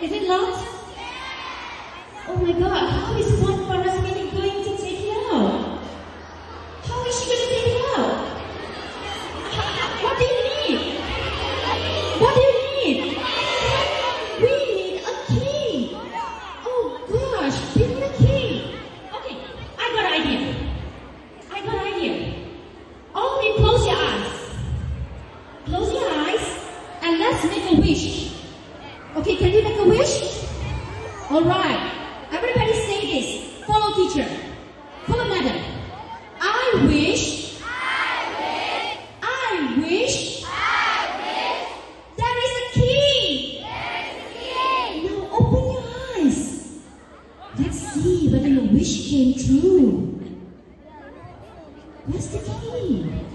Is it loud? Oh my god, how is eyes. Let's see whether your wish came true. Where's the key?